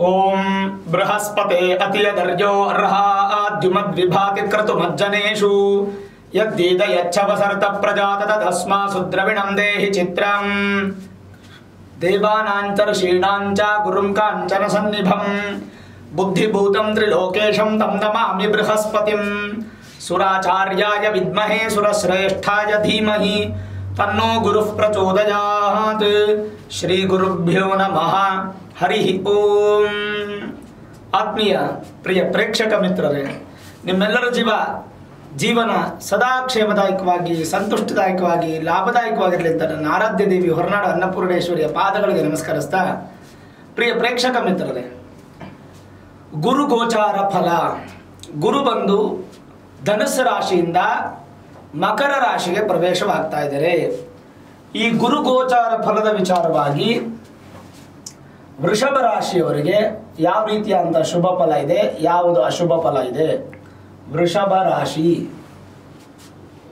ओम बृहस्पते अति यदर्जो अर्हा अतियदर्यो अर्हाद्युमद्विभाति क्रतुमज्जनेषु यद्दीदयच्छवसरत प्रजात तदस्मा द्रविणं देहि चित्रम् देवानाञ्च च गुरुं काञ्चन सन्निभं बुद्धिभूतं त्रिलोकेशं तं नमामि बृहस्पतिं सुराचार्याय विद्महे सुरश्रेष्ठाय धीमहि तन्नो गुरुः प्रचोदयात्। श्रीगुरुभ्यो नमः। ಹರಿ ಓಂ. ಆತ್ಮೀಯ ಪ್ರಿಯ ಪ್ರೇಕ್ಷಕ ಮಿತ್ರರೇ, ನಿಮ್ಮೆಲ್ಲರ ಜೀವ, ಜೀವನ ಸದಾ ಕ್ಷೇಮದಾಯಕವಾಗಿ, ಸಂತುಷ್ಟದಾಯಕವಾಗಿ, ಲಾಭದಾಯಕವಾಗಿರಲಿ ಅಂತ ನನ್ನ ಆರಾಧ್ಯ ದೇವಿ ಹೊರನಾಡು ಅನ್ನಪೂರ್ಣೇಶ್ವರಿಯ ಪಾದಗಳಿಗೆ ನಮಸ್ಕರಿಸ್ತಾ, ಪ್ರಿಯ ಪ್ರೇಕ್ಷಕ ಮಿತ್ರರೇ, ಗುರು ಗೋಚಾರ ಫಲ. ಗುರು ಬಂದು ಧನುಸ್ಸು ರಾಶಿಯಿಂದ ಮಕರ ರಾಶಿಗೆ ಪ್ರವೇಶವಾಗ್ತಾ ಇದ್ದಾರೆ. ಈ ಗುರು ಗೋಚಾರ ಫಲದ ವಿಚಾರವಾಗಿ ವೃಷಭ ರಾಶಿಯವರಿಗೆ ಯಾವ ರೀತಿಯಾದಂಥ ಶುಭ ಫಲ ಇದೆ? ಯಾವುದು ಅಶುಭ ಫಲ ಇದೆ? ವೃಷಭ ರಾಶಿ.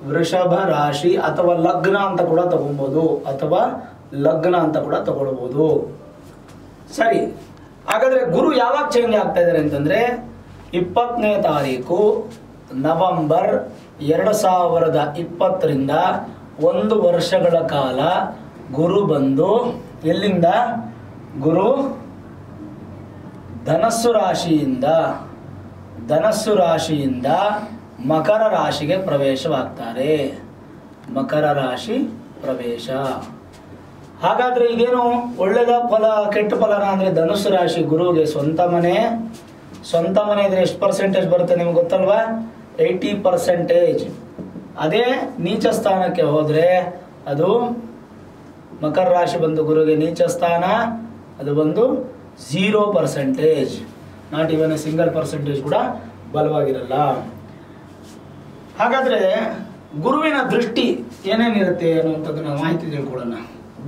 ವೃಷಭ ರಾಶಿ ಅಥವಾ ಲಗ್ನ ಅಂತ ಕೂಡ ತಗೊಬೋದು ಅಥವಾ ಲಗ್ನ ಅಂತ ಕೂಡ ತಗೊಳ್ಬೋದು. ಸರಿ. ಹಾಗಾದ್ರೆ ಗುರು ಯಾವಾಗ ಚೇಂಜ್ ಆಗ್ತಾ ಇದ್ದಾರೆ ಅಂತಂದ್ರೆ ಇಪ್ಪತ್ತನೇ ತಾರೀಕು ನವೆಂಬರ್ ಎರಡು ಸಾವಿರದ ಇಪ್ಪತ್ತರಿಂದ ಒಂದು ವರ್ಷಗಳ ಕಾಲ ಗುರು ಬಂದು ಎಲ್ಲಿಂದ? ಗುರು, ಧನಸ್ಸು ರಾಶಿಯಿಂದ ಧನಸ್ಸು ರಾಶಿಯಿಂದ ಮಕರ ರಾಶಿಗೆ ಪ್ರವೇಶವಾಗ್ತಾರೆ. ಮಕರ ರಾಶಿ ಪ್ರವೇಶ. ಹಾಗಾದ್ರೆ ಈಗೇನು ಒಳ್ಳೆದ ಫಲ, ಕೆಟ್ಟ ಫಲನ ಅಂದರೆ ಧನುಸ್ಸು ರಾಶಿ ಗುರುವಿಗೆ ಸ್ವಂತ ಮನೆ. ಸ್ವಂತ ಮನೆ ಇದ್ರೆ ಎಷ್ಟು ಪರ್ಸೆಂಟೇಜ್ ಬರುತ್ತೆ ನಿಮ್ಗೆ ಗೊತ್ತಲ್ವಾ? ಏಯ್ಟಿ ಪರ್ಸೆಂಟೇಜ್ ಅದೇ ನೀಚ ಸ್ಥಾನಕ್ಕೆ ಹೋದರೆ ಅದು ಮಕರ ರಾಶಿ ಬಂದು ಗುರುಗೆ ನೀಚ ಸ್ಥಾನ ಅದು ಬಂದು zero percentage not even a single percentage ಕೂಡ ಬಲವಾಗಿರಲ್ಲ. ಹಾಗಾದ್ರೆ ಗುರುವಿನ ದೃಷ್ಟಿ ಏನೇನಿರುತ್ತೆ ಅನ್ನುವಂಥದ್ದನ್ನ ಮಾಹಿತಿ ತಿಳ್ಕೊಳ್ಳೋಣ.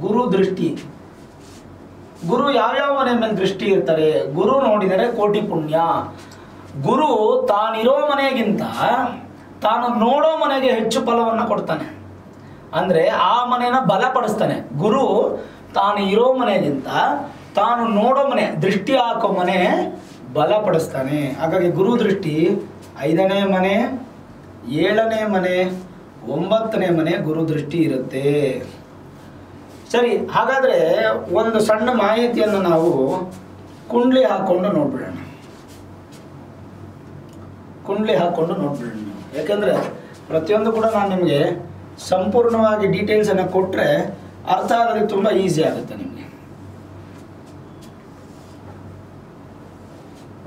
ಗುರು ದೃಷ್ಟಿ. ಗುರು ಯಾವ್ಯಾವ ಮನೆ ಮೇಲೆ ದೃಷ್ಟಿ ಇರ್ತಾರೆ, ಗುರು ನೋಡಿದರೆ ಕೋಟಿ ಪುಣ್ಯ. ಗುರು ತಾನಿರೋ ಮನೆಗಿಂತ ತಾನು ನೋಡೋ ಮನೆಗೆ ಹೆಚ್ಚು ಫಲವನ್ನು ಕೊಡ್ತಾನೆ. ಅಂದ್ರೆ ಆ ಮನೆನ ಬಲಪಡಿಸ್ತಾನೆ. ಗುರು ತಾನು ಇರೋ ಮನೆಗಿಂತ ತಾನು ನೋಡೋ ಮನೆ, ದೃಷ್ಟಿ ಹಾಕೋ ಮನೆ ಬಲಪಡಿಸ್ತಾನೆ. ಹಾಗಾಗಿ ಗುರು ದೃಷ್ಟಿ, ಐದನೇ ಮನೆ, ಏಳನೇ ಮನೆ, ಒಂಬತ್ತನೇ ಮನೆ ಗುರು ದೃಷ್ಟಿ ಇರುತ್ತೆ. ಸರಿ, ಹಾಗಾದ್ರೆ ಒಂದು ಸಣ್ಣ ಮಾಹಿತಿಯನ್ನು ನಾವು ಕುಂಡ್ಲಿ ಹಾಕೊಂಡು ನೋಡ್ಬಿಡೋಣ. ಕುಂಡ್ಲಿ ಹಾಕೊಂಡು ನೋಡ್ಬಿಡೋಣ ಯಾಕಂದ್ರೆ ಪ್ರತಿಯೊಂದು ಕೂಡ ನಾನು ನಿಮಗೆ ಸಂಪೂರ್ಣವಾಗಿ ಡೀಟೇಲ್ಸ್ ಅನ್ನು ಕೊಟ್ಟರೆ ಅರ್ಥ ಆಗೋದಕ್ಕೆ ತುಂಬ ಈಸಿ ಆಗುತ್ತೆ ನಿಮಗೆ.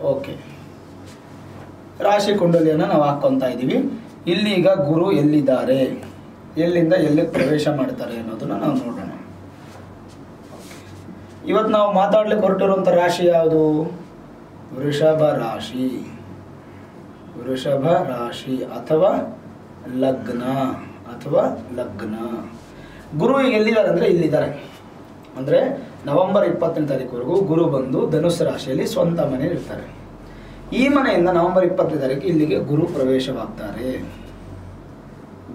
ಓಕೆ ರಾಶಿ ಕುಂಡಲಿಯನ್ನು ನಾವು ಹಾಕ್ಕೊತಾ ಇದ್ದೀವಿ. ಇಲ್ಲಿ ಈಗ ಗುರು ಎಲ್ಲಿದ್ದಾರೆ? ಎಲ್ಲಿಂದ ಎಲ್ಲಿಗೆ ಪ್ರವೇಶ ಮಾಡ್ತಾರೆ ಅನ್ನೋದನ್ನ ನಾವು ನೋಡೋಣ. ಇವತ್ತು ನಾವು ಮಾತಾಡ್ಲಿಕ್ಕೆ ಹೊರಟಿರುವಂಥ ರಾಶಿ ಯಾವುದು? ವೃಷಭ ರಾಶಿ. ವೃಷಭ ರಾಶಿ ಅಥವಾ ಲಗ್ನ ಅಥವಾ ಲಗ್ನ. ಗುರು ಎಲ್ಲಿದ್ದಾರೆ ಅಂದರೆ ಇಲ್ಲಿದ್ದಾರೆ. ಅಂದರೆ ನವೆಂಬರ್ ಇಪ್ಪತ್ತನೇ ತಾರೀಕುವರೆಗೂ ಗುರು ಬಂದು ಧನುಸ್ಸು ರಾಶಿಯಲ್ಲಿ ಸ್ವಂತ ಮನೆಯಲ್ಲಿ ಇರ್ತಾರೆ. ಈ ಮನೆಯಿಂದ ನವೆಂಬರ್ ಇಪ್ಪತ್ತನೇ ತಾರೀಕು ಇಲ್ಲಿಗೆ ಗುರು ಪ್ರವೇಶವಾಗ್ತಾರೆ.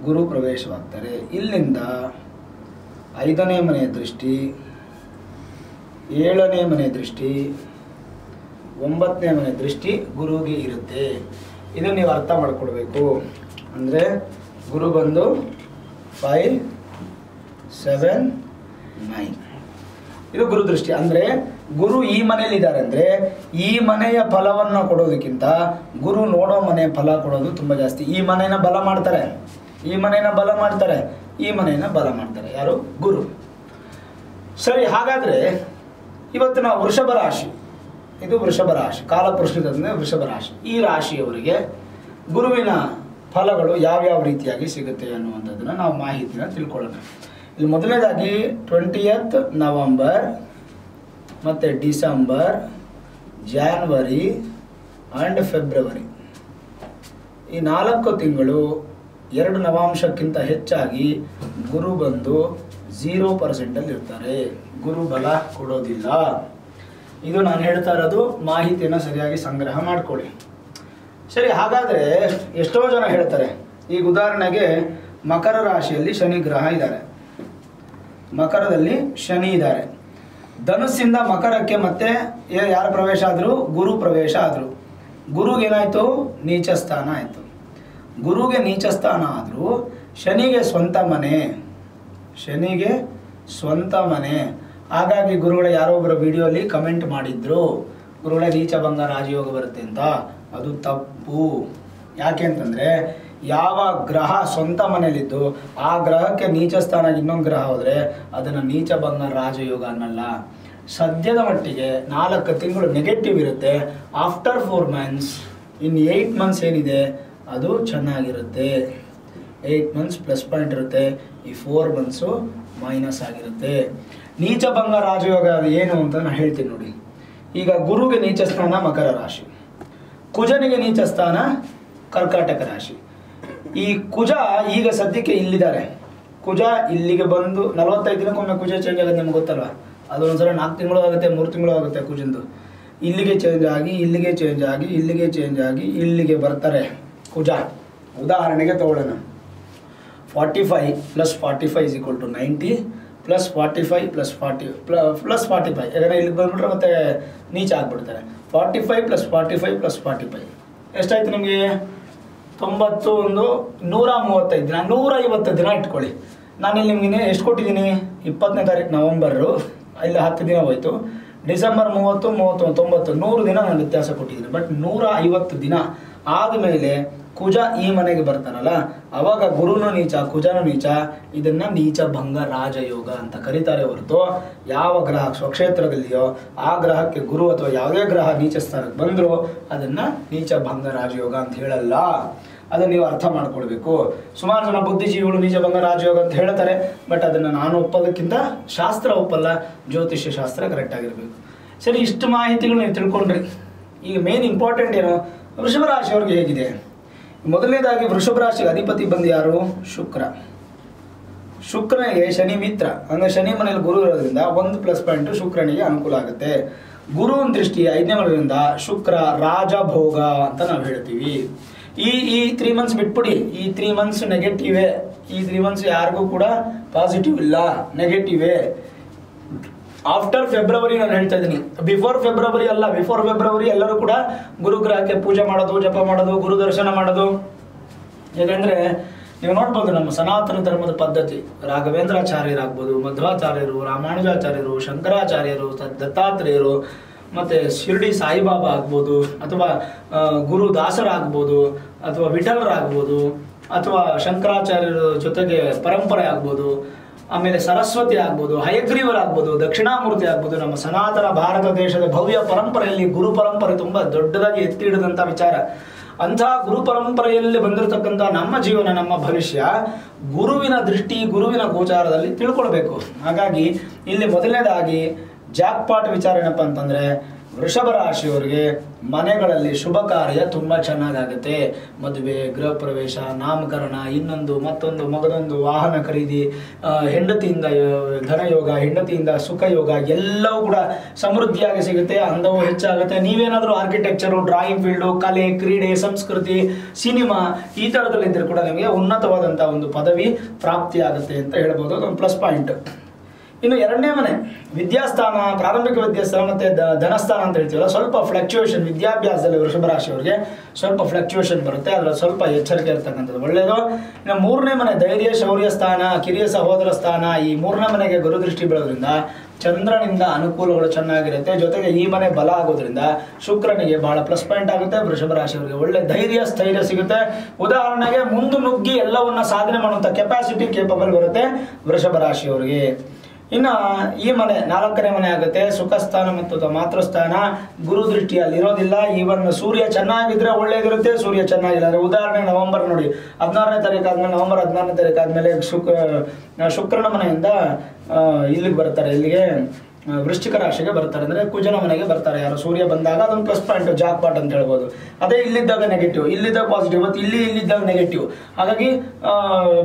ಗುರು ಪ್ರವೇಶವಾಗ್ತಾರೆ. ಇಲ್ಲಿಂದ ಐದನೇ ಮನೆಯ ದೃಷ್ಟಿ, ಏಳನೇ ಮನೆಯ ದೃಷ್ಟಿ, ಒಂಬತ್ತನೇ ಮನೆಯ ದೃಷ್ಟಿ ಗುರುಗೆ ಇರುತ್ತೆ. ಇದು ನೀವು ಅರ್ಥ ಮಾಡಿಕೊಡ್ಬೇಕು. ಅಂದರೆ ಗುರು ಬಂದು ಫೈವ್ ಸೆವೆನ್ ನೈನ್ ಇದು ಗುರು ದೃಷ್ಟಿ. ಅಂದರೆ ಗುರು ಈ ಮನೆಯಲ್ಲಿ ಇದ್ದಾರೆ ಅಂದರೆ ಈ ಮನೆಯ ಫಲವನ್ನು ಕೊಡೋದಕ್ಕಿಂತ ಗುರು ನೋಡೋ ಮನೆ ಫಲ ಕೊಡೋದು ತುಂಬ ಜಾಸ್ತಿ. ಈ ಮನೆಯ ಬಲ ಮಾಡ್ತಾರೆ. ಈ ಮನೆಯನ್ನ ಬಲ ಮಾಡ್ತಾರೆ. ಈ ಮನೆಯನ್ನ ಬಲ ಮಾಡ್ತಾರೆ. ಯಾರು? ಗುರು. ಸರಿ, ಹಾಗಾದರೆ ಇವತ್ತು ನಾವು ವೃಷಭ ರಾಶಿ. ಇದು ವೃಷಭ ರಾಶಿ. ಕಾಲಪುರುಷದಂದ್ರೆ ವೃಷಭ ರಾಶಿ. ಈ ರಾಶಿಯವರಿಗೆ ಗುರುವಿನ ಫಲಗಳು ಯಾವ್ಯಾವ ರೀತಿಯಾಗಿ ಸಿಗುತ್ತೆ ಅನ್ನುವಂಥದ್ದನ್ನು ನಾವು ಮಾಹಿತಿನ ತಿಳ್ಕೊಳ್ಳೋಣ. ಇಲ್ಲಿ ಮೊದಲನೇದಾಗಿ ಟ್ವೆಂಟಿಯತ್ ನವಂಬರ್ ಮತ್ತು ಡಿಸೆಂಬರ್ ಜಾನ್ವರಿ ಆ್ಯಂಡ್ ಫೆಬ್ರವರಿ ಈ ನಾಲ್ಕು ತಿಂಗಳು ಎರಡು ನವಾಂಶಕ್ಕಿಂತ ಹೆಚ್ಚಾಗಿ ಗುರು ಬಂದು ಝೀರೋ ಪರ್ಸೆಂಟಲ್ಲಿ ಇರ್ತಾರೆ. ಗುರು ಬಲ ಕೊಡೋದಿಲ್ಲ. ಇದು ನಾನು ಹೇಳ್ತಾ ಇರೋದು ಮಾಹಿತಿಯನ್ನು ಸರಿಯಾಗಿ ಸಂಗ್ರಹ ಮಾಡಿಕೊಳ್ಳಿ. ಸರಿ, ಹಾಗಾದರೆ ಎಷ್ಟೋ ಜನ ಹೇಳ್ತಾರೆ. ಈಗ ಉದಾಹರಣೆಗೆ ಮಕರ ರಾಶಿಯಲ್ಲಿ ಶನಿ ಗ್ರಹ ಇದ್ದಾರೆ. ಮಕರದಲ್ಲಿ ಶನಿ ಇದ್ದಾರೆ. ಧನುಸ್ಸಿಂದ ಮಕರಕ್ಕೆ ಮತ್ತೆ ಯಾರು ಪ್ರವೇಶ ಆದರು? ಗುರು ಪ್ರವೇಶ ಆದರು. ಗುರುಗೇನಾಯಿತು ನೀಚ ಸ್ಥಾನ ಆಯಿತು. ಗುರುಗೆ ನೀಚ ಸ್ಥಾನ ಆದರೂ ಶನಿಗೆ ಸ್ವಂತ ಮನೆ. ಶನಿಗೆ ಸ್ವಂತ ಮನೆ. ಹಾಗಾಗಿ ಗುರುಗಳ ಯಾರೋ ಒಬ್ಬರ ವಿಡಿಯೋಲಿ ಕಮೆಂಟ್ ಮಾಡಿದ್ರು, ಗುರುಗಳ ನೀಚ ಭಂಗ ರಾಜಯೋಗ ಬರುತ್ತೆ ಅಂತ. ಅದು ತಪ್ಪು. ಯಾಕೆ ಅಂತಂದರೆ ಯಾವ ಗ್ರಹ ಸ್ವಂತ ಮನೆಯಲ್ಲಿದ್ದು, ಆ ಗ್ರಹಕ್ಕೆ ನೀಚ ಸ್ಥಾನ ಇನ್ನೊಂದು ಗ್ರಹ ಹೋದರೆ ಅದನ್ನು ನೀಚ ಬಂದ ರಾಜಯೋಗ ಅನ್ನಲ್ಲ. ಸದ್ಯದ ಮಟ್ಟಿಗೆ ನಾಲ್ಕು ತಿಂಗಳು ನೆಗೆಟಿವ್ ಇರುತ್ತೆ. After four months in eight months ಏನಿದೆ, ಅದು ಚೆನ್ನಾಗಿರುತ್ತೆ. ಏಯ್ಟ್ ಮಂತ್ಸ್ ಪ್ಲಸ್ ಪಾಯಿಂಟ್ ಇರುತ್ತೆ. ಈ ಫೋರ್ ಮಂತ್ಸು ಮೈನಸ್ ಆಗಿರುತ್ತೆ. ನೀಚ ಭಂಗ ರಾಜಯೋಗ ಅದು ಏನು ಅಂತ ನಾನು ಹೇಳ್ತೀನಿ ನೋಡಿ. ಈಗ ಗುರುಗೆ ನೀಚ ಸ್ಥಾನ ಮಕರ ರಾಶಿ. ಕುಜನಿಗೆ ನೀಚ ಸ್ಥಾನ ಕರ್ಕಾಟಕ ರಾಶಿ. ಈ ಕುಜ ಈಗ ಸದ್ಯಕ್ಕೆ ಇಲ್ಲಿದ್ದಾರೆ. ಕುಜ ಇಲ್ಲಿಗೆ ಬಂದು ನಲವತ್ತೈದು ದಿನಕ್ಕೊಮ್ಮೆ ಕುಜ ಚೇಂಜ್ ಆಗುತ್ತೆ ನಿಮ್ಗೆ ಗೊತ್ತಲ್ವಾ? ಅದೊಂದ್ಸಲ ನಾಲ್ಕು ತಿಂಗಳು ಆಗುತ್ತೆ, ಮೂರು ತಿಂಗಳು ಆಗುತ್ತೆ ಕುಜಂದು. ಇಲ್ಲಿಗೆ ಚೇಂಜ್ ಆಗಿ, ಇಲ್ಲಿಗೆ ಚೇಂಜ್ ಆಗಿ, ಇಲ್ಲಿಗೆ ಚೇಂಜ್ ಆಗಿ, ಇಲ್ಲಿಗೆ ಬರ್ತಾರೆ ಕುಜ. ಉದಾಹರಣೆಗೆ ತಗೊಳ್ಳೋಣ. Forty five plus forty five is equal to ninety plus forty five plus forty plus forty five ಯಾಕಂದರೆ ಇಲ್ಲಿಗೆ ಬಂದ್ಬಿಟ್ರೆ ಮತ್ತೆ ನೀಚೆ ಆಗಿಬಿಡ್ತಾರೆ. Forty five plus forty five plus forty five ಎಷ್ಟಾಯ್ತು ನಿಮಗೆ? ತೊಂಬತ್ತು ಒಂದು ನೂರ ಮೂವತ್ತೈದು ದಿನ, ನೂರ ಐವತ್ತು ದಿನ ಇಟ್ಕೊಳ್ಳಿ. ನಾನಿಲ್ಲಿ ನಿಮಗೆ ಎಷ್ಟು ಕೊಟ್ಟಿದ್ದೀನಿ? ಇಪ್ಪತ್ತನೇ ತಾರೀಕು ನವಂಬರು ಇಲ್ಲಿ ಹತ್ತು ದಿನ ಹೋಯಿತು. ಡಿಸೆಂಬರ್ ಮೂವತ್ತು ಮೂವತ್ತು ತೊಂಬತ್ತು, ನೂರು ದಿನ ನಾನು ವ್ಯತ್ಯಾಸ ಕೊಟ್ಟಿದ್ದೀನಿ. ಬಟ್ ನೂರ ಐವತ್ತು ದಿನ ಆದಮೇಲೆ ಕುಜ ಈ ಮನೆಗೆ ಬರ್ತಾರಲ್ಲ, ಅವಾಗ ಗುರುನು ನೀಚ, ಕುಜನು ನೀಚ, ಇದನ್ನ ನೀಚ ಭಂಗ ರಾಜಯೋಗ ಅಂತ ಕರೀತಾರೆ ಹೊರತು ಯಾವ ಗ್ರಹ ಸ್ವಕ್ಷೇತ್ರದಲ್ಲಿಯೋ ಆ ಗ್ರಹಕ್ಕೆ ಗುರು ಅಥವಾ ಯಾವುದೇ ಗ್ರಹ ನೀಚ ಸ್ಥಾನಕ್ಕೆ ಬಂದರೂ ಅದನ್ನ ನೀಚ ಭಂಗ ರಾಜಯೋಗ ಅಂತ ಹೇಳಲ್ಲ. ಅದನ್ನ ನೀವು ಅರ್ಥ ಮಾಡ್ಕೊಳ್ಬೇಕು. ಸುಮಾರು ಜನ ಬುದ್ಧಿಜೀವಿಗಳು ನೀಚ ಭಂಗ ರಾಜಯೋಗ ಅಂತ ಹೇಳ್ತಾರೆ, ಬಟ್ ಅದನ್ನು ನಾನು ಒಪ್ಪೋದಕ್ಕಿಂತ ಶಾಸ್ತ್ರ ಒಪ್ಪಲ್ಲ, ಜ್ಯೋತಿಷ್ಯ ಶಾಸ್ತ್ರ ಕರೆಕ್ಟ್ ಆಗಿರಬೇಕು. ಸರಿ, ಇಷ್ಟು ಮಾಹಿತಿಗಳು ನೀವು ತಿಳ್ಕೊಂಡ್ರಿ. ಈಗ ಮೇನ್ ಇಂಪಾರ್ಟೆಂಟ್ ಏನು? ವೃಷಭ ರಾಶಿಯವ್ರಿಗೆ ಹೇಗಿದೆ? ಮೊದಲನೇದಾಗಿ ವೃಷಭ ರಾಶಿಗೆ ಅಧಿಪತಿ ಬಂದು ಯಾರು? ಶುಕ್ರ. ಶುಕ್ರನಿಗೆ ಶನಿ ಮಿತ್ರ. ಅಂದ್ರೆ ಶನಿ ಮನೆಯಲ್ಲಿ ಗುರು ಇರೋದ್ರಿಂದ ಒಂದು ಪ್ಲಸ್ ಪಾಯಿಂಟ್ ಶುಕ್ರನಿಗೆ ಅನುಕೂಲ ಆಗುತ್ತೆ. ಗುರುವಿನ ದೃಷ್ಟಿ ಐದನೇ ಮನೆಯಿಂದ ಶುಕ್ರ ರಾಜಭೋಗ ಅಂತ ನಾವು ಹೇಳ್ತೀವಿ. ಈ ಈ ತ್ರೀ ಮಂತ್ಸ್ ಬಿಟ್ಬಿಡಿ. ಈ ತ್ರೀ ಮಂತ್ಸ್ ನೆಗೆಟಿವೇ ಈ ತ್ರೀ ಮಂತ್ಸ್ ಯಾರಿಗೂ ಕೂಡ ಪಾಸಿಟಿವ್ ಇಲ್ಲ. ನೆಗೆಟಿವೇ ಆಫ್ಟರ್ ಫೆಬ್ರವರಿ ನಾನು ಹೇಳ್ತಾ ಇದ್ದೀನಿ ಬಿಫೋರ್ ಫೆಬ್ರವರಿ ಅಲ್ಲ ಬಿಫೋರ್ ಫೆಬ್ರವರಿ ಎಲ್ಲರೂ ಕೂಡ ಗುರುಗ್ರಹಕ್ಕೆ ಪೂಜೆ ಮಾಡೋದು, ಜಪ ಮಾಡೋದು, ಗುರು ದರ್ಶನ ಮಾಡೋದು. ಯಾಕಂದ್ರೆ ನೀವು ನೋಡ್ಬೋದು ನಮ್ಮ ಸನಾತನ ಧರ್ಮದ ಪದ್ಧತಿ. ರಾಘವೇಂದ್ರಾಚಾರ್ಯರಾಗ್ಬೋದು ಮಧ್ವಾಚಾರ್ಯರು, ರಾಮಾನುಜಾಚಾರ್ಯರು, ಶಂಕರಾಚಾರ್ಯರು ದತ್ತಾತ್ರೇಯರು, ಮತ್ತೆ ಶಿರ್ಡಿ ಸಾಯಿಬಾಬಾ ಆಗ್ಬೋದು, ಅಥವಾ ಗುರು ದಾಸರಾಗ್ಬೋದು, ಅಥವಾ ವಿಠಲರಾಗ್ಬೋದು, ಅಥವಾ ಶಂಕರಾಚಾರ್ಯರ ಜೊತೆಗೆ ಪರಂಪರೆ ಆಗ್ಬೋದು. ಆಮೇಲೆ ಸರಸ್ವತಿ ಆಗ್ಬೋದು ಹಯಗ್ರೀವರಾಗ್ಬೋದು ದಕ್ಷಿಣಾಮೂರ್ತಿ ಆಗ್ಬೋದು, ನಮ್ಮ ಸನಾತನ ಭಾರತ ದೇಶದ ಭವ್ಯ ಪರಂಪರೆಯಲ್ಲಿ ಗುರು ಪರಂಪರೆ ತುಂಬಾ ದೊಡ್ಡದಾಗಿ ಎತ್ತಿ ಹಿಡಿದಂಥ ವಿಚಾರ. ಅಂತಹ ಗುರು ಪರಂಪರೆಯಲ್ಲಿ ಬಂದಿರತಕ್ಕಂಥ ನಮ್ಮ ಜೀವನ, ನಮ್ಮ ಭವಿಷ್ಯ ಗುರುವಿನ ದೃಷ್ಟಿ, ಗುರುವಿನ ಗೋಚಾರದಲ್ಲಿ ತಿಳ್ಕೊಳ್ಬೇಕು. ಹಾಗಾಗಿ ಇಲ್ಲಿ ಮೊದಲನೇದಾಗಿ ಜಾಕ್ಪಾಟ್ ವಿಚಾರ ಏನಪ್ಪ ಅಂತಂದ್ರೆ ವೃಷಭ ರಾಶಿಯವರಿಗೆ ಮನೆಗಳಲ್ಲಿ ಶುಭ ಕಾರ್ಯ ತುಂಬಾ ಚೆನ್ನಾಗಾಗುತ್ತೆ. ಮದುವೆ, ಗೃಹ ಪ್ರವೇಶ, ನಾಮಕರಣ, ಇನ್ನೊಂದು, ಮತ್ತೊಂದು, ಮಗದೊಂದು ವಾಹನ ಖರೀದಿ ಹೆಂಡತಿಯಿಂದ ಧನಯೋಗ ಹೆಂಡತಿಯಿಂದ ಸುಖಯೋಗ ಎಲ್ಲವೂ ಕೂಡ ಸಮೃದ್ಧಿಯಾಗಿ ಸಿಗುತ್ತೆ. ಅಂದವು ಹೆಚ್ಚಾಗುತ್ತೆ. ನೀವೇನಾದರೂ ಆರ್ಕಿಟೆಕ್ಚರು ಡ್ರಾಯಿಂಗ್ ಫೀಲ್ಡು ಕಲೆ, ಕ್ರೀಡೆ, ಸಂಸ್ಕೃತಿ, ಸಿನಿಮಾ ಈ ಥರದಲ್ಲಿದ್ದರೂ ಕೂಡ ನಿಮಗೆ ಉನ್ನತವಾದಂಥ ಒಂದು ಪದವಿ ಪ್ರಾಪ್ತಿಯಾಗುತ್ತೆ ಅಂತ ಹೇಳ್ಬೋದು. ಅದೊಂದು ಪ್ಲಸ್ ಪಾಯಿಂಟ್ ಇನ್ನು ಎರಡನೇ ಮನೆ, ವಿದ್ಯಾಸ್ಥಾನ, ಪ್ರಾರಂಭಿಕ ವಿದ್ಯಾಸ್ಥಾನ ಮತ್ತೆ ಧನಸ್ಥಾನ ಅಂತ ಹೇಳ್ತೀವಲ್ಲ, ಸ್ವಲ್ಪ ಫ್ಲಕ್ಚುಯೇಷನ್ ವಿದ್ಯಾಭ್ಯಾಸದಲ್ಲಿ ವೃಷಭ ರಾಶಿಯವರಿಗೆ ಸ್ವಲ್ಪ ಫ್ಲಕ್ಚುಯೇಷನ್ ಬರುತ್ತೆ ಅದರ ಸ್ವಲ್ಪ ಎಚ್ಚರಿಕೆ ಇರ್ತಕ್ಕಂಥದ್ದು ಒಳ್ಳೆಯದು ಇನ್ನು ಮೂರನೇ ಮನೆ, ಧೈರ್ಯ, ಶೌರ್ಯ ಸ್ಥಾನ, ಕಿರಿಯ ಸಹೋದರ ಸ್ಥಾನ, ಈ ಮೂರನೇ ಮನೆಗೆ ಗುರುದೃಷ್ಟಿ ಬೀಳೋದ್ರಿಂದ ಚಂದ್ರನಿಂದ ಅನುಕೂಲಗಳು ಚೆನ್ನಾಗಿರುತ್ತೆ. ಜೊತೆಗೆ ಈ ಮನೆ ಬಲ ಆಗೋದ್ರಿಂದ ಶುಕ್ರನಿಗೆ ಬಹಳ ಪ್ಲಸ್ ಪಾಯಿಂಟ್ ಆಗುತ್ತೆ ವೃಷಭ ರಾಶಿಯವರಿಗೆ ಒಳ್ಳೆ ಧೈರ್ಯ, ಸ್ಥೈರ್ಯ ಸಿಗುತ್ತೆ. ಉದಾಹರಣೆಗೆ, ಮುಂದೆ ನುಗ್ಗಿ ಎಲ್ಲವನ್ನ ಸಾಧನೆ ಮಾಡುವಂಥ ಕೆಪಾಸಿಟಿ ಕೇಪಬಲ್ ಬರುತ್ತೆ ವೃಷಭ ರಾಶಿಯವರಿಗೆ ಇನ್ನು ಈ ಮನೆ, ನಾಲ್ಕನೇ ಮನೆ ಆಗುತ್ತೆ. ಸುಖ ಸ್ಥಾನ ಮತ್ತು ಮಾತೃಸ್ಥಾನ. ಗುರು ದೃಷ್ಟಿಯಲ್ಲಿ ಇರೋದಿಲ್ಲ ಈವನ್ ಸೂರ್ಯ ಚೆನ್ನಾಗಿದ್ರೆ ಒಳ್ಳೇದಿರುತ್ತೆ, ಸೂರ್ಯ ಚೆನ್ನಾಗಿಲ್ಲ ಅಂದ್ರೆ ಉದಾಹರಣೆ ನವೆಂಬರ್ ನೋಡಿ. ಹದಿನಾರನೇ ತಾರೀಕು ಆದ್ಮೇಲೆ, ನವೆಂಬರ್ ಹದಿನಾರನೇ ತಾರೀಕು ಆದ್ಮೇಲೆ ಶುಕ್ರ ಶುಕ್ರನ ಮನೆಯಿಂದ ಇಲ್ಲಿಗೆ ಬರ್ತಾರೆ. ಇಲ್ಲಿಗೆ ವೃಶ್ಚಿಕ ರಾಶಿಗೆ ಬರ್ತಾರೆ. ಅಂದ್ರೆ ಕುಜನ ಮನೆಗೆ ಬರ್ತಾರೆ ಯಾರು. ಸೂರ್ಯ ಬಂದಾಗ ಅದೊಂದು ಪ್ಲಸ್ ಪಾಯಿಂಟ್ ಜಾಕ್ ಪಾಟ್ ಅಂತ ಹೇಳ್ಬೋದು. ಅದೇ ಇಲ್ಲಿದ್ದಾಗ ನೆಗೆಟಿವ್ ಇಲ್ಲಿದ್ದಾಗ ಪಾಸಿಟಿವ್ ಮತ್ತು ಇಲ್ಲಿ ಇಲ್ಲಿದ್ದಾಗ ನೆಗೆಟಿವ್ ಹಾಗಾಗಿ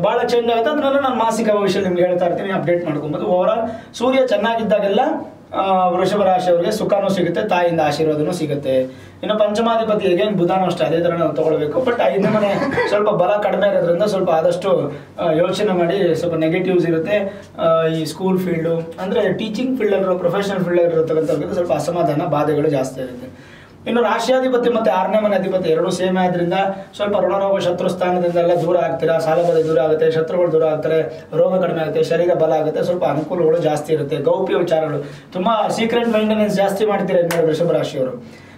ಭಾಳ ಚೇಂಜ್ ಆಗುತ್ತೆ. ಅದನ್ನೆಲ್ಲ ನಾನು ಮಾಸಿಕ ಭವಿಷ್ಯ ನಿಮ್ಗೆ ಹೇಳ್ತಾ ಇರ್ತೀನಿ. ಅಪ್ಡೇಟ್ ಮಾಡ್ಕೊಬೋದು. ಓವರಾಲ್ ಸೂರ್ಯ ಚೆನ್ನಾಗಿದ್ದಾಗೆಲ್ಲ ವೃಷಭ ರಾಶಿಯವರಿಗೆ ಸುಖನೂ ಸಿಗುತ್ತೆ ತಾಯಿಯಿಂದ ಆಶೀರ್ವಾದನೂ ಸಿಗುತ್ತೆ. ಇನ್ನು ಪಂಚಮಾಧಿಪತಿ ಹೇಗೇನು ಬುಧನೂ ಅಷ್ಟೇ, ಅದೇ ಥರ ನಾವು ತಗೊಳ್ಬೇಕು. ಬಟ್ ಐದನೇ ಮನೆ ಸ್ವಲ್ಪ ಬಲ ಕಡಿಮೆ ಇರೋದ್ರಿಂದ ಸ್ವಲ್ಪ ಆದಷ್ಟು ಯೋಚನೆ ಮಾಡಿ ಸ್ವಲ್ಪ ನೆಗೆಟಿವ್ಸ್ ಇರುತ್ತೆ. ಈ ಸ್ಕೂಲ್ ಫೀಲ್ಡು ಅಂದರೆ ಟೀಚಿಂಗ್ ಫೀಲ್ಡಲ್ಲಿರೋ ಪ್ರೊಫೆಷನಲ್ ಫೀಲ್ಡಲ್ಲಿ ಇರತಕ್ಕಂಥವ್ರಿಗೆ ಸ್ವಲ್ಪ ಅಸಮಾಧಾನ, ಬಾಧೆಗಳು ಜಾಸ್ತಿ ಇರುತ್ತೆ ಇನ್ನು ರಾಷ್ಟ್ರಾಧಿಪತಿ ಮತ್ತು ಆರನೇ ಮನೆ ಅಧಿಪತಿ ಎರಡೂ ಸೇಮ್ ಆದ್ರಿಂದ ಸ್ವಲ್ಪ ಋಣರೋಗ ಶತ್ರು ಸ್ಥಾನದಿಂದ ಎಲ್ಲ ದೂರ ಆಗ್ತೀರಾ? ಸಾಲಬಾಧೆ ದೂರ ಆಗುತ್ತೆ, ಶತ್ರುಗಳು ದೂರ ಆಗ್ತಾರೆ, ರೋಗ ಕಡಿಮೆ ಆಗುತ್ತೆ, ಶರೀರ ಬಲ ಆಗುತ್ತೆ, ಸ್ವಲ್ಪ ಅನುಕೂಲಗಳು ಜಾಸ್ತಿ ಇರುತ್ತೆ. ಗೌಪ್ಯ ವಿಚಾರಗಳು. ತುಂಬಾ ಸೀಕ್ರೆಟ್ ಮೈಂಟೆನೆನ್ಸ್ ಜಾಸ್ತಿ ಮಾಡ್ತೀರಾ ಇನ್ನು ವೃಷಭ ರಾಶಿಯವರು?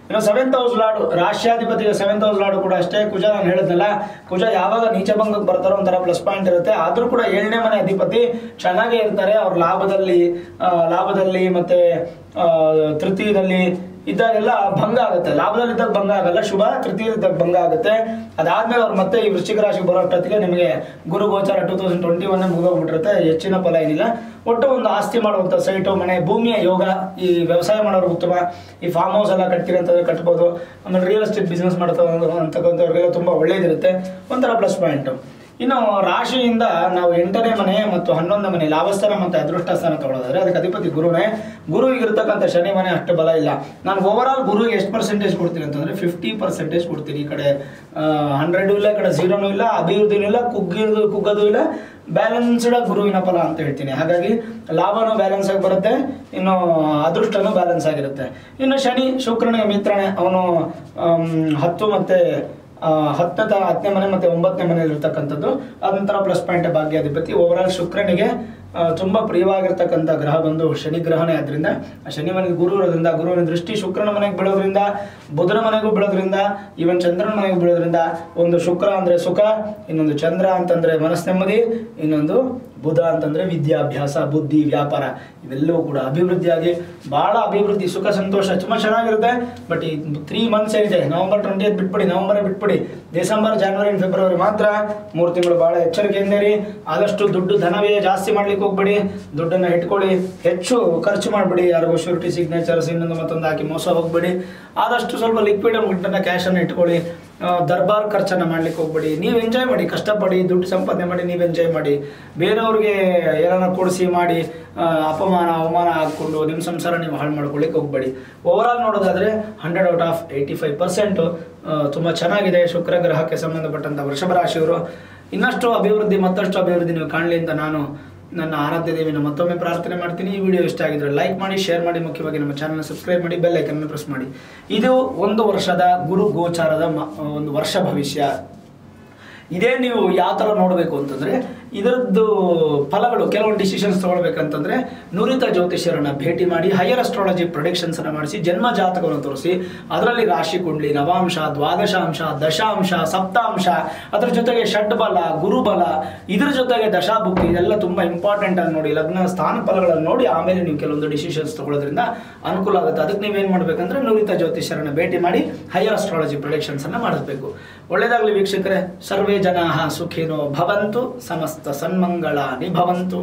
ಇನ್ನು ಸೆವೆಂತ್ ಹೌಸ್ ಲಾಡು ರಾಷ್ಟ್ರಾಧಿಪತಿಗೆ ಸೆವೆಂತ್ ಹೌಸ್ ಲಾಡು ಕೂಡ ಅಷ್ಟೇ. ಕುಜ ನಾನು ಹೇಳಿದ್ನಲ್ಲ, ಕುಜ ಯಾವಾಗ ನೀಚಭಂಗಕ್ಕೆ ಬರ್ತಾರೋ ಒಂಥರ ಪ್ಲಸ್ ಪಾಯಿಂಟ್ ಇರುತ್ತೆ. ಆದ್ರೂ ಕೂಡ ಏಳನೇ ಮನೆ ಅಧಿಪತಿ ಚೆನ್ನಾಗೇ ಇರ್ತಾರೆ. ಅವ್ರ ಲಾಭದಲ್ಲಿ ಲಾಭದಲ್ಲಿ ಮತ್ತೆ ತೃತೀಯದಲ್ಲಿ ಇದ್ದಾಗೆಲ್ಲ ಭಂಗ ಆಗುತ್ತೆ. ಲಾಭದಲ್ಲಿದ್ದಾಗ ಭಂಗ ಆಗಲ್ಲ, ಶುಭ ತೃತೀಯದಾಗ ಭಂಗ ಆಗುತ್ತೆ. ಅದಾದ್ಮೇಲೆ ಅವ್ರು ಮತ್ತೆ ಈ ವೃಶ್ಚಿಕ ರಾಶಿಗೆ ಬರೋ ಅಷ್ಟೊತ್ತಿಗೆ ನಿಮಗೆ ಗುರು ಗೋಚಾರ ಟೂ ತೌಸಂಡ್ ಟ್ವೆಂಟಿ ಒನ್ ಮುಗಿದೋಗ್ಬಿಟ್ಟಿರುತ್ತೆ ಹೆಚ್ಚಿನ ಫಲ ಏನಿಲ್ಲ. ಒಟ್ಟು ಒಂದು ಆಸ್ತಿ ಮಾಡುವಂಥ ಸೈಟು, ಮನೆ, ಭೂಮಿಯ ಯೋಗ, ಈ ವ್ಯವಸಾಯ ಮಾಡೋರು ಉತ್ತಮ. ಈ ಫಾರ್ಮ್ ಹೌಸ್ ಎಲ್ಲ ಕಟ್ತೀರಿ ಅಂತಂದ್ರೆ ಕಟ್ಬೋದು. ಆಮೇಲೆ ರಿಯಲ್ ಎಸ್ಟೇಟ್ ಬಿಸ್ನೆಸ್ ಮಾಡ್ತಾ ಅಂತಕ್ಕಂಥವ್ರಿಗೆಲ್ಲ ತುಂಬ ಒಳ್ಳೇದಿರುತ್ತೆ. ಒಂಥರ ಪ್ಲಸ್ ಪಾಯಿಂಟು ಇನ್ನು ರಾಶಿಯಿಂದ ನಾವು ಎಂಟನೇ ಮನೆ ಮತ್ತು ಹನ್ನೊಂದನೇ ಮನೆ ಲಾಭಸ್ಥಾನ ಮತ್ತು ಅದೃಷ್ಟ ಸ್ಥಾನ ತಗೊಳ್ಳೋದಾದ್ರೆ ಅದಕ್ಕೆ ಅಧಿಪತಿ ಗುರುನೇ. ಗುರುವಿಗೆ ಇರತಕ್ಕಂಥ ಶನಿ ಮನೆ ಅಷ್ಟು ಬಲ ಇಲ್ಲ. ನಾನು ಓವರ್ ಆಲ್ ಗುರುವಿಗೆ ಎಷ್ಟು ಪರ್ಸೆಂಟೇಜ್ ಕೊಡ್ತೀನಿ ಅಂತಂದ್ರೆ ಫಿಫ್ಟಿ ಪರ್ಸೆಂಟೇಜ್ ಕೊಡ್ತೀನಿ ಈ ಕಡೆ. ಹಂಡ್ರೆಡು ಇಲ್ಲ, ಈ ಕಡೆ ಝೀರೋನೂ ಇಲ್ಲ, ಅಭಿವೃದ್ಧಿನೂ ಇಲ್ಲ, ಕುಗ್ಗಿರೋದು, ಕುಗ್ಗೋದು ಇಲ್ಲ. ಬ್ಯಾಲೆನ್ಸ್ಡ್ ಗುರುವಿನ ಫಲ ಅಂತ ಹೇಳ್ತೀನಿ. ಹಾಗಾಗಿ ಲಾಭನೂ ಬ್ಯಾಲೆನ್ಸ್ ಆಗಿ ಬರುತ್ತೆ, ಇನ್ನು ಅದೃಷ್ಟನೂ ಬ್ಯಾಲೆನ್ಸ್ ಆಗಿರುತ್ತೆ. ಇನ್ನು ಶನಿ ಶುಕ್ರನಿಗೆ ಮಿತ್ರನೇ, ಅವನು ಹತ್ತು ಮತ್ತೆ ಆ, ಹತ್ತನೇ ಮನೆ ಮತ್ತೆ ಒಂಬತ್ತನೇ ಮನೆ ಇರ್ತಕ್ಕಂಥದ್ದು ಅದೊಂಥರ ಪ್ಲಸ್ ಪಾಯಿಂಟ್ ಭಾಗ್ಯಾಧಿಪತಿ. ಓವರ್ ಶುಕ್ರನಿಗೆ ತುಂಬ ಪ್ರಿಯವಾಗಿರ್ತಕ್ಕಂಥ ಗ್ರಹ ಬಂದು ಶನಿ ಗ್ರಹನೇ. ಆದ್ದರಿಂದ ಶನಿ ಮನೆಗೆ ಗುರು ಇರೋದ್ರಿಂದ ಗುರುವಿನ ದೃಷ್ಟಿ ಶುಕ್ರನ ಮನೆಗೆ ಬೀಳೋದ್ರಿಂದ ಬುಧನ ಮನೆಗೂ ಬೀಳೋದ್ರಿಂದ ಈವನ್ ಚಂದ್ರನ ಮನೆಗೆ ಬೀಳೋದ್ರಿಂದ ಒಂದು ಶುಕ್ರ ಅಂದ್ರೆ ಸುಖ ಇನ್ನೊಂದು ಚಂದ್ರ ಅಂತಂದ್ರೆ ಮನಸ್ಸು ನೆಮ್ಮದಿ ಇನ್ನೊಂದು ಬುಧ ಅಂತಂದ್ರೆ ವಿದ್ಯಾಭ್ಯಾಸ, ಬುದ್ಧಿ, ವ್ಯಾಪಾರ, ಇವೆಲ್ಲವೂ ಕೂಡ ಅಭಿವೃದ್ಧಿಯಾಗಿ ಬಹಳ ಅಭಿವೃದ್ಧಿ, ಸುಖ, ಸಂತೋಷ, ತುಂಬಾ ಚೆನ್ನಾಗಿರುತ್ತೆ. ಬಟ್ ಈ ತ್ರೀ ಮಂತ್ಸ್ ಏನಿದೆ? ನವೆಂಬರ್ ಟ್ವೆಂಟಿ ಬಿಟ್ಬಿಡಿ ನವೆಂಬರ್ ಬಿಟ್ಬಿಡಿ. ಡಿಸೆಂಬರ್ ಜನವರಿ ಫೆಬ್ರವರಿ ಮಾತ್ರ ಮೂರು ತಿಂಗಳು ಬಹಳ ಎಚ್ಚರಿಕೆಯಿಂದ ಇರಿ. ಆದಷ್ಟು ದುಡ್ಡು ಧನವೇ ಜಾಸ್ತಿ ಮಾಡ್ಲಿಕ್ಕೆ ಹೋಗ್ಬೇಡಿ. ದುಡ್ಡನ್ನ ಇಟ್ಕೊಳ್ಳಿ. ಹೆಚ್ಚು ಖರ್ಚು ಮಾಡಬೇಡಿ. ಯಾರಿಗೂ ಶ್ಯೂರಿಟಿ ಸಿಗ್ನೇಚರ್ಸ್ ಇನ್ನೊಂದು ಮತ್ತೊಂದು ಹಾಕಿ ಮೋಸ ಹೋಗ್ಬೇಡಿ. ಆದಷ್ಟು ಸ್ವಲ್ಪ ಲಿಕ್ವಿಡ್ ಕ್ಯಾಶನ್ನು ಇಟ್ಕೊಳ್ಳಿ. ದರ್ಬಾರ್ ಖರ್ಚನ್ನು ಮಾಡ್ಲಿಕ್ಕೆ ಹೋಗ್ಬೇಡಿ. ನೀವು ಎಂಜಾಯ್ ಮಾಡಿ, ಕಷ್ಟಪಡಿ, ದುಡ್ಡು ಸಂಪಾದನೆ ಮಾಡಿ, ನೀವು ಎಂಜಾಯ್ ಮಾಡಿ. ಬೇರೆಯವ್ರಿಗೆ ಏನಾರ ಕೊಡಿಸಿ ಮಾಡಿ ಅಪಮಾನ, ಅವಮಾನ ಹಾಕ್ಕೊಂಡು ನಿಮ್ಮ ಸಂಸಾರ ನೀವು ಹಾಳು ಮಾಡ್ಕೊಳ್ಳಿಕ್ಕೆ ಹೋಗ್ಬೇಡಿ. ಓವರ್ ಆಲ್ ನೋಡೋದಾದ್ರೆ hundred out of eighty five percent ತುಂಬ ಚೆನ್ನಾಗಿದೆ. ಶುಕ್ರ ಗ್ರಹಕ್ಕೆ ಸಂಬಂಧಪಟ್ಟಂಥ ವೃಷಭ ರಾಶಿಯವರು. ಇನ್ನಷ್ಟು ಅಭಿವೃದ್ಧಿ, ಮತ್ತಷ್ಟು ಅಭಿವೃದ್ಧಿ ನೀವು ಕಾಣಲಿ ಅಂತ ನಾನು ನನ್ನ ಆರಾಧ್ಯ ದೇವಿನ ಮತ್ತೊಮ್ಮೆ ಪ್ರಾರ್ಥನೆ ಮಾಡ್ತೀನಿ. ಈ ವಿಡಿಯೋ ಇಷ್ಟ ಆಗಿದ್ರೆ ಲೈಕ್ ಮಾಡಿ ಶೇರ್ ಮಾಡಿ, ಮುಖ್ಯವಾಗಿ ನಮ್ಮ ಚಾನಲ್ ಸಬ್ಸ್ಕ್ರೈಬ್ ಮಾಡಿ ಬೆಲ್ ಐಕನ್ ಪ್ರೆಸ್ ಮಾಡಿ. ಇದು ಒಂದು ವರ್ಷದ ಗುರು ಗೋಚಾರದ ಒಂದು ವರ್ಷ ಭವಿಷ್ಯ. ಇದೇ ನೀವು ಯಾವ ಥರ ನೋಡಬೇಕು ಅಂತಂದ್ರೆ ಇದರದ್ದು ಫಲಗಳು ಕೆಲವೊಂದು ಡಿಸಿಷನ್ಸ್ ತಗೊಳ್ಬೇಕಂತಂದ್ರೆ ನುರಿತ ಜ್ಯೋತಿಷ್ಯರನ್ನ ಭೇಟಿ ಮಾಡಿ ಹೈಯರ್ ಅಸ್ಟ್ರಾಲಜಿ ಪ್ರೊಡಿಕ್ಷನ್ಸ್ ಅನ್ನ ಮಾಡಿಸಿ ಜನ್ಮ ಜಾತಕವನ್ನು ತೋರಿಸಿ, ಅದರಲ್ಲಿ ರಾಶಿ ಕುಂಡ್ಲಿ, ನವಾಂಶ, ದ್ವಾದಶಾಂಶ, ದಶಾಂಶ, ಸಪ್ತಾಂಶ, ಅದರ ಜೊತೆಗೆ ಷಡ್ಬಲ, ಗುರುಬಲ, ಇದ್ರ ಜೊತೆಗೆ ದಶಾಭುಕ್ತಿ, ಇದೆಲ್ಲ ತುಂಬಾ ಇಂಪಾರ್ಟೆಂಟ್ ಆಗಿ ನೋಡಿ, ಲಗ್ನ ಸ್ಥಾನ ಫಲಗಳನ್ನು ನೋಡಿ, ಆಮೇಲೆ ನೀವು ಕೆಲವೊಂದು ಡಿಸಿಷನ್ಸ್ ತಗೊಳ್ಳೋದ್ರಿಂದ ಅನುಕೂಲ ಆಗುತ್ತೆ. ಅದಕ್ಕೆ ನೀವೇನು ಮಾಡಬೇಕಂದ್ರೆ ನುರಿತ ಜ್ಯೋತಿಷ್ಯರನ್ನ ಭೇಟಿ ಮಾಡಿ ಹೈಯರ್ ಅಸ್ಟ್ರಾಲಜಿ ಪ್ರೊಡಿಕ್ಷನ್ಸ್ ಅನ್ನ ಮಾಡಿಸ್ಬೇಕು. ಒಳ್ಳೆಯದಾಗಲಿ ವೀಕ್ಷಕರೇ ಸರ್ವೇ ಜನಾ ಸುಖಿನೋ ಭವಂತು ಸಮಸ್ತ ಸನ್ಮಂಗಳಾನಿ ಭವಂತು.